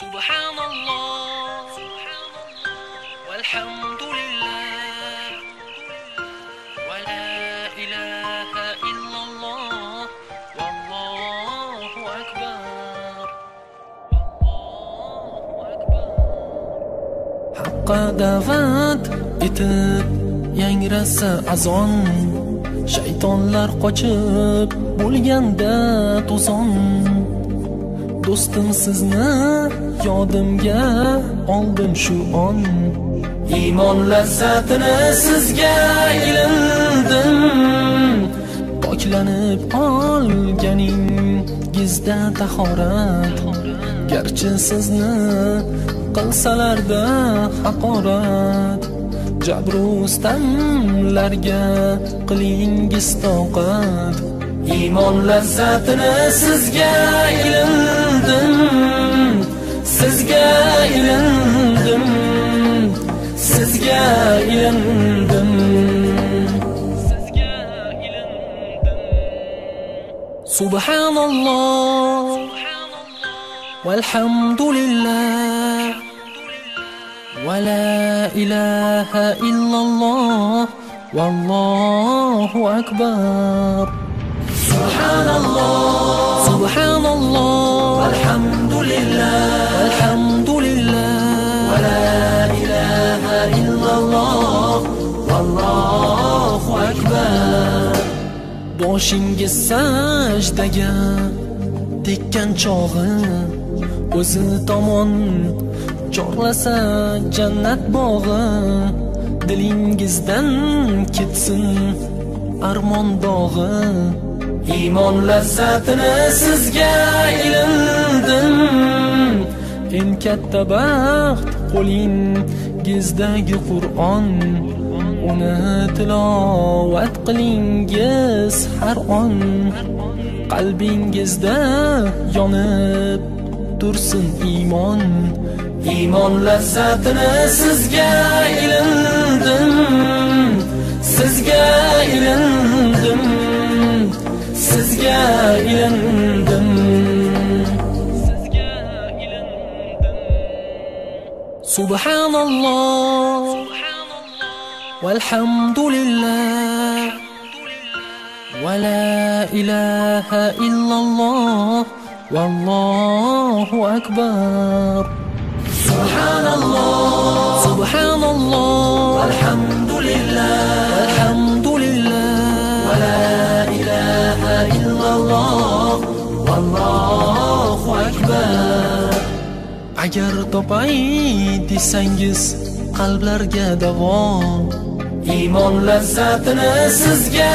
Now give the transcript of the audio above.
سبحان الله والحمد لله ولا إله إلا الله والله أكبر الله أكبر haqqa da'vat etib yangrasa azon shaytonlar qochib bo'lganda to'zon do'stim sizni yodimga oldim shu on. Iymon lazzatini sizga ilindim poklanib olganingizda tahorat. Garchi sizni qilsalarda haqorat. Jabrustamlarga qilingiz toqat. إيمان لذاتنا سزجا ایمان لذت نسزگایلدم سزگایلدم سزگایلدم سبحان الله والحمد لله ولا إله إلا الله والله أكبر سبحان الله سبحان الله والحمد لله والحمد لله ولا إله إلا الله والله أكبر boshingiz sajdaga tekkan chog'i o'zi tomon chorlasa jannat bog'i dilingizdan ketsin armon dog'i Iymon lazzatini sizga ilindim eng katta baxt qo'lingizdagi qur'on. Uni tilovat qilingiz har on. Qalbingizda yonib tursin iymon iymon lazzatini sizga ilindim sizga ilindim subhanalloh subhanalloh والحمد لله. ولا إله إلا الله. والله أكبر. سبحان الله سبحان الله. والحمد لله. والحمد لله. ولا إله إلا الله. والله agar topay desangiz qalblarga davo. Iymon lazzatini sizga